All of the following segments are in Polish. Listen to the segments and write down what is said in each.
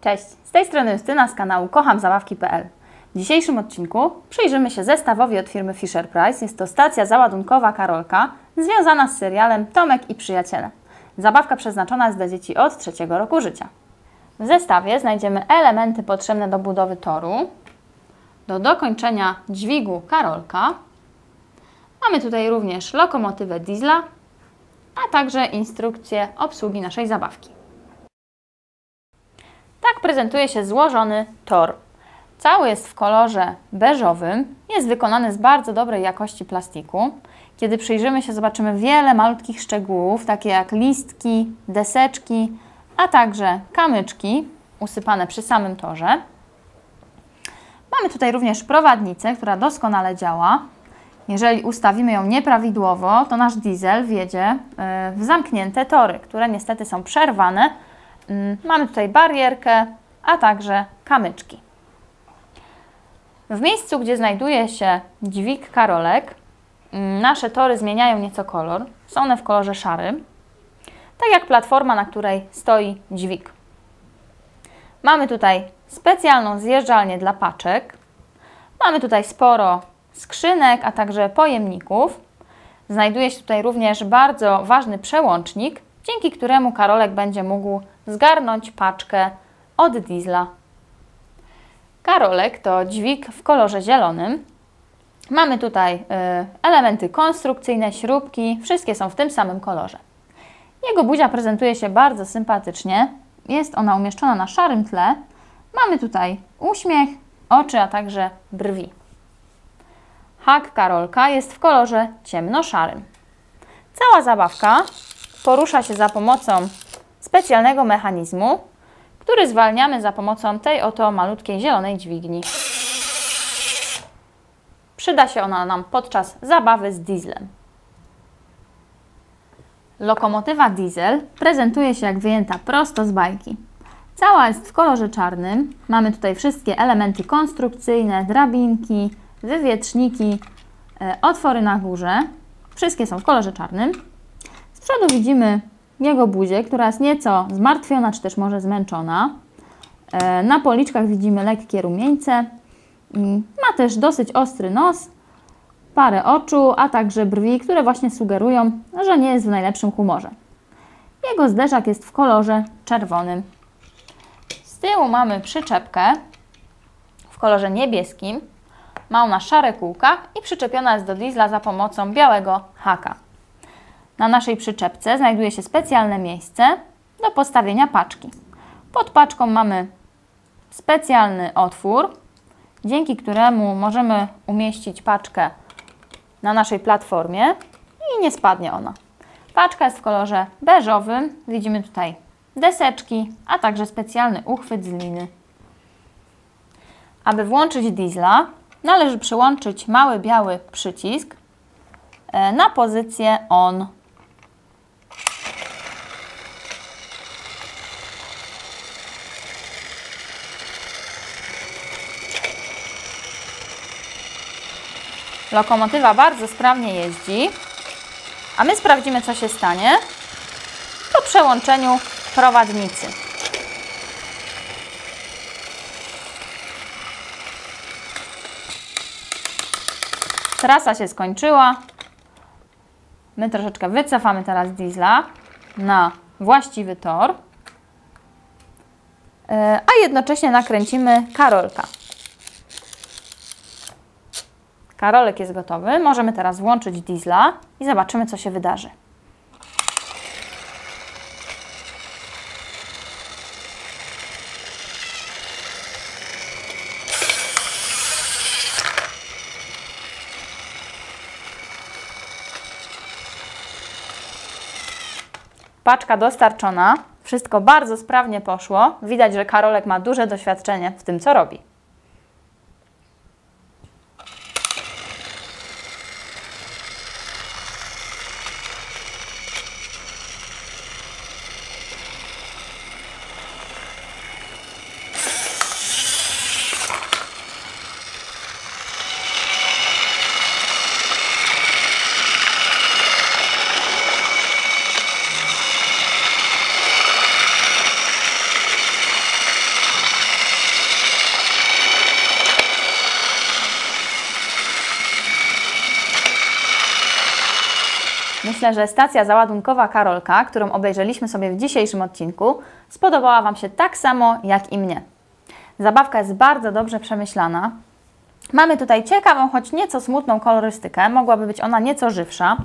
Cześć, z tej strony Justyna z kanału kochamzabawki.pl. W dzisiejszym odcinku przyjrzymy się zestawowi od firmy Fisher Price. Jest to stacja załadunkowa Karolka związana z serialem Tomek i Przyjaciele. Zabawka przeznaczona jest dla dzieci od trzeciego roku życia. W zestawie znajdziemy elementy potrzebne do budowy toru, do dokończenia dźwigu Karolka. Mamy tutaj również lokomotywę diesla, a także instrukcję obsługi naszej zabawki. Tak prezentuje się złożony tor. Cały jest w kolorze beżowym, jest wykonany z bardzo dobrej jakości plastiku. Kiedy przyjrzymy się, zobaczymy wiele malutkich szczegółów, takie jak listki, deseczki, a także kamyczki usypane przy samym torze. Mamy tutaj również prowadnicę, która doskonale działa. Jeżeli ustawimy ją nieprawidłowo, to nasz diesel wjedzie y, w zamknięte tory, które niestety są przerwane. Mm, mamy tutaj barierkę, a także kamyczki. W miejscu, gdzie znajduje się dźwig karolek, mm, nasze tory zmieniają nieco kolor. Są one w kolorze szarym, tak jak platforma, na której stoi dźwig. Mamy tutaj specjalną zjeżdżalnię dla paczek. Mamy tutaj sporo skrzynek, a także pojemników. Znajduje się tutaj również bardzo ważny przełącznik, dzięki któremu Karolek będzie mógł zgarnąć paczkę od diesla. Karolek to dźwig w kolorze zielonym. Mamy tutaj y, elementy konstrukcyjne, śrubki, wszystkie są w tym samym kolorze. Jego buzia prezentuje się bardzo sympatycznie. Jest ona umieszczona na szarym tle. Mamy tutaj uśmiech, oczy, a także brwi. Hak Karolka jest w kolorze ciemnoszarym. Cała zabawka porusza się za pomocą specjalnego mechanizmu, który zwalniamy za pomocą tej oto malutkiej zielonej dźwigni. Przyda się ona nam podczas zabawy z dieslem. Lokomotywa diesel prezentuje się jak wyjęta prosto z bajki. Cała jest w kolorze czarnym. Mamy tutaj wszystkie elementy konstrukcyjne, drabinki, wywietrzniki, e, otwory na górze. Wszystkie są w kolorze czarnym. Z przodu widzimy jego buzię, która jest nieco zmartwiona, czy też może zmęczona. E, na policzkach widzimy lekkie rumieńce. Ma też dosyć ostry nos, parę oczu, a także brwi, które właśnie sugerują, że nie jest w najlepszym humorze. Jego zderzak jest w kolorze czerwonym. Z tyłu mamy przyczepkę w kolorze niebieskim. Ma ona szare kółka i przyczepiona jest do diesla za pomocą białego haka. Na naszej przyczepce znajduje się specjalne miejsce do postawienia paczki. Pod paczką mamy specjalny otwór, dzięki któremu możemy umieścić paczkę na naszej platformie i nie spadnie ona. Paczka jest w kolorze beżowym. Widzimy tutaj deseczki, a także specjalny uchwyt z liny. Aby włączyć diesla, należy przyłączyć mały biały przycisk e, na pozycję ON. Lokomotywa bardzo sprawnie jeździ, a my sprawdzimy, co się stanie po przełączeniu prowadnicy. Trasa się skończyła. My troszeczkę wycofamy teraz diesla na właściwy tor, e, a jednocześnie nakręcimy Karolka. Karolek jest gotowy. Możemy teraz włączyć diesla i zobaczymy, co się wydarzy. Paczka dostarczona. Wszystko bardzo sprawnie poszło. Widać, że Karolek ma duże doświadczenie w tym, co robi. Myślę, że stacja załadunkowa Karolka, którą obejrzeliśmy sobie w dzisiejszym odcinku, spodobała Wam się tak samo jak i mnie. Zabawka jest bardzo dobrze przemyślana. Mamy tutaj ciekawą, choć nieco smutną kolorystykę. Mogłaby być ona nieco żywsza.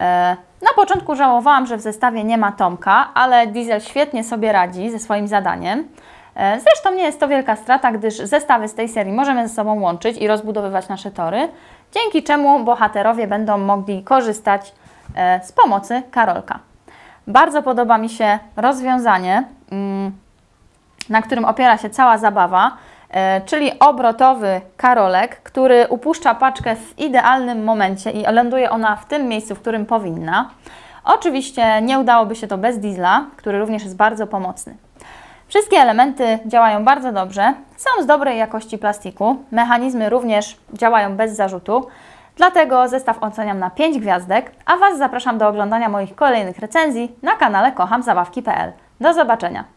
E, na początku żałowałam, że w zestawie nie ma Tomka, ale Diesel świetnie sobie radzi ze swoim zadaniem. E, zresztą nie jest to wielka strata, gdyż zestawy z tej serii możemy ze sobą łączyć i rozbudowywać nasze tory, dzięki czemu bohaterowie będą mogli korzystać z pomocy Karolka. Bardzo podoba mi się rozwiązanie, mm, na którym opiera się cała zabawa, e, czyli obrotowy Karolek, który upuszcza paczkę w idealnym momencie i ląduje ona w tym miejscu, w którym powinna. Oczywiście nie udałoby się to bez diesla, który również jest bardzo pomocny. Wszystkie elementy działają bardzo dobrze, są z dobrej jakości plastiku, mechanizmy również działają bez zarzutu, dlatego zestaw oceniam na 5 gwiazdek, a Was zapraszam do oglądania moich kolejnych recenzji na kanale kochamzabawki.pl. Do zobaczenia!